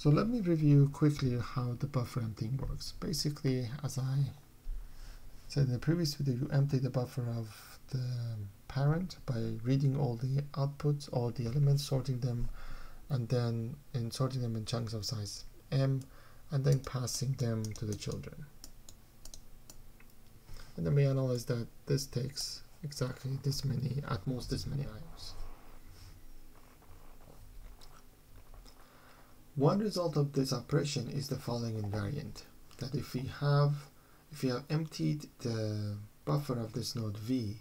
So let me review quickly how the buffer emptying works. Basically, as I said in the previous video, you empty the buffer of the parent by reading all the outputs, all the elements, sorting them, and then in sorting them in chunks of size m, and then passing them to the children. And then we analyze that this takes exactly this many, at most this many IOs. One result of this operation is the following invariant, that if we have, if we have emptied the buffer of this node V,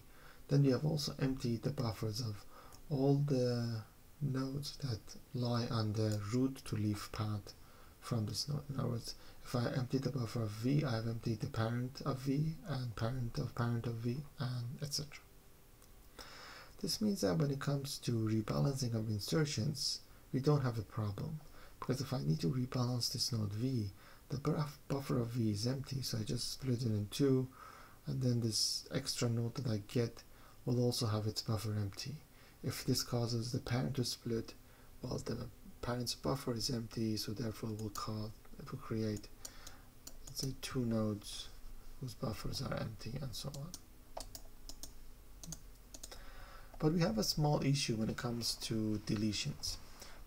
then we have also emptied the buffers of all the nodes that lie on the root to leaf path from this node. In other words, if I empty the buffer of V, I have emptied the parent of V and parent of parent of V and etc. This means that when it comes to rebalancing of insertions, we don't have a problem because if I need to rebalance this node V, the buffer of V is empty, so I just split it in two, and then this extra node that I get will also have its buffer empty. If this causes the parent to split, well, the parent's buffer is empty, so therefore we'll call it will create, let's say, two nodes whose buffers are empty, and so on. But we have a small issue when it comes to deletions.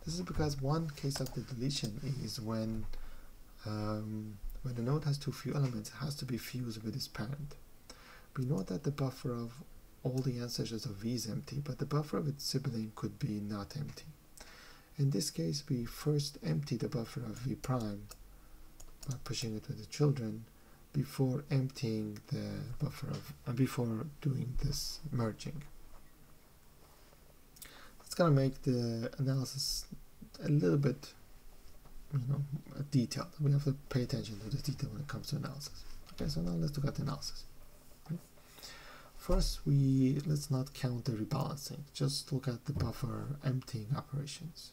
This is because one case of the deletion is when um, when a node has too few elements, it has to be fused with its parent. We know that the buffer of all the ancestors of V is empty, but the buffer of its sibling could be not empty. In this case, we first empty the buffer of V prime by pushing it with the children before emptying the buffer of, uh, before doing this merging. It's gonna make the analysis a little bit, you know, detailed. We have to pay attention to the detail when it comes to analysis. Okay, so now let's look at the analysis. First, we let's not count the rebalancing. Just look at the buffer emptying operations.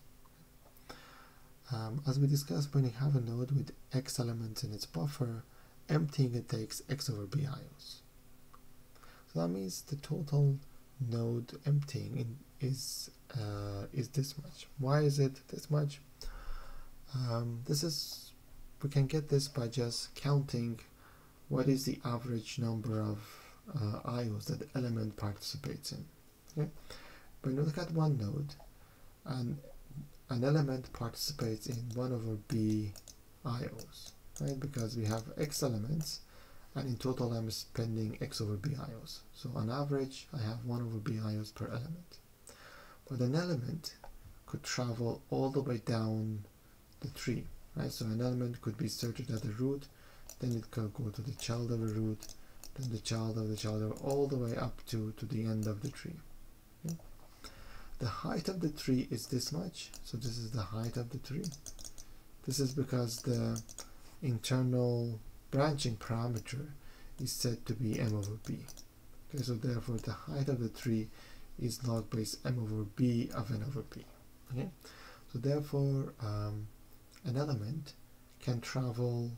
Um, as we discussed, when you have a node with x elements in its buffer, emptying it takes x over b IOs. So that means the total node emptying in, is uh, is this much. Why is it this much? Um, this is we can get this by just counting what is the average number of uh, IOs that the element participates in. Okay? When you look at one node and an element participates in 1 over b IOs, right? Because we have x elements and in total I'm spending x over b IOs. So on average I have 1 over b IOs per element. But an element could travel all the way down the tree, right? So an element could be inserted at the root, then it could go to the child of a root, then the child of the child of all the way up to, to the end of the tree. Okay? The height of the tree is this much, so this is the height of the tree. This is because the internal branching parameter is said to be m over b. Okay, so therefore the height of the tree is log base m over b of n over b. Okay, so therefore um, an element can travel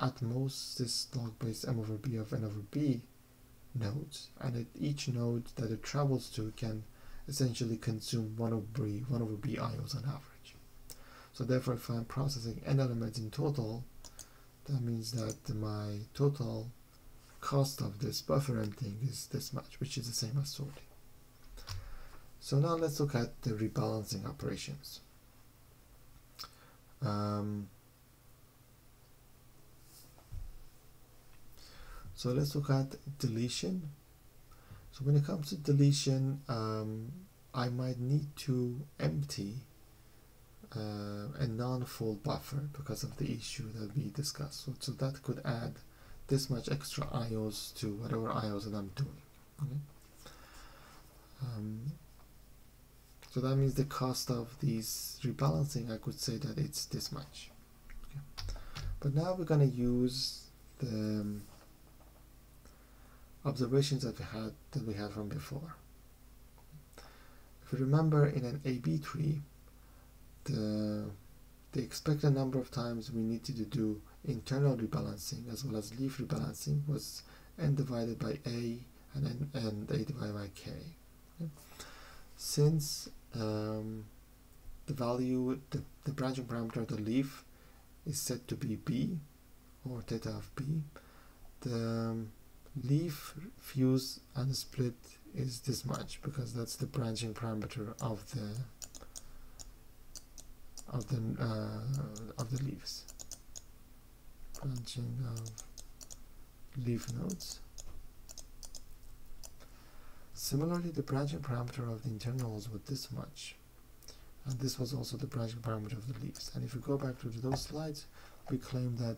at most this log base m over b of n over b nodes, and at each node that it travels to can essentially consume 1 over b, 1 over b ios on average. So therefore, if I'm processing n elements in total, that means that my total cost of this buffer emptying is this much, which is the same as sorting. So now let's look at the rebalancing operations. Um, so let's look at deletion. So when it comes to deletion, um, I might need to empty uh, a non-full buffer because of the issue that we discussed. So, so that could add this much extra IOs to whatever IOs that I'm doing. Okay? Um, so that means the cost of these rebalancing, I could say that it's this much. Okay. But now we're going to use the um, observations that we had that we had from before. If you remember in an A-B tree, the the expected number of times we needed to do internal rebalancing as well as leaf rebalancing was n divided by a and n and a divided by k. Okay. Since um, the value, the, the branching parameter of the leaf is set to be b, or theta of b. The um, leaf fuse and split is this much because that's the branching parameter of the of the uh, of the leaves branching of leaf nodes similarly the branching parameter of the internals was this much and this was also the branching parameter of the leaves and if we go back to those slides we claim that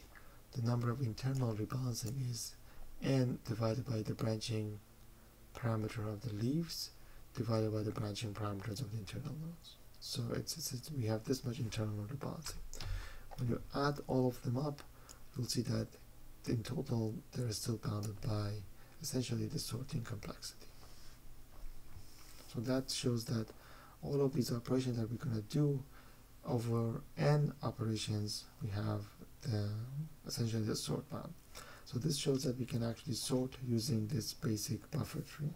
the number of internal rebalancing is n divided by the branching parameter of the leaves divided by the branching parameters of the internal nodes. So it's, it's, it's, we have this much internal rebalancing. When you add all of them up, you'll see that in total they're still bounded by essentially the sorting complexity. So that shows that all of these operations that we're to do over n operations, we have the essentially the sort bound. So this shows that we can actually sort using this basic buffer tree.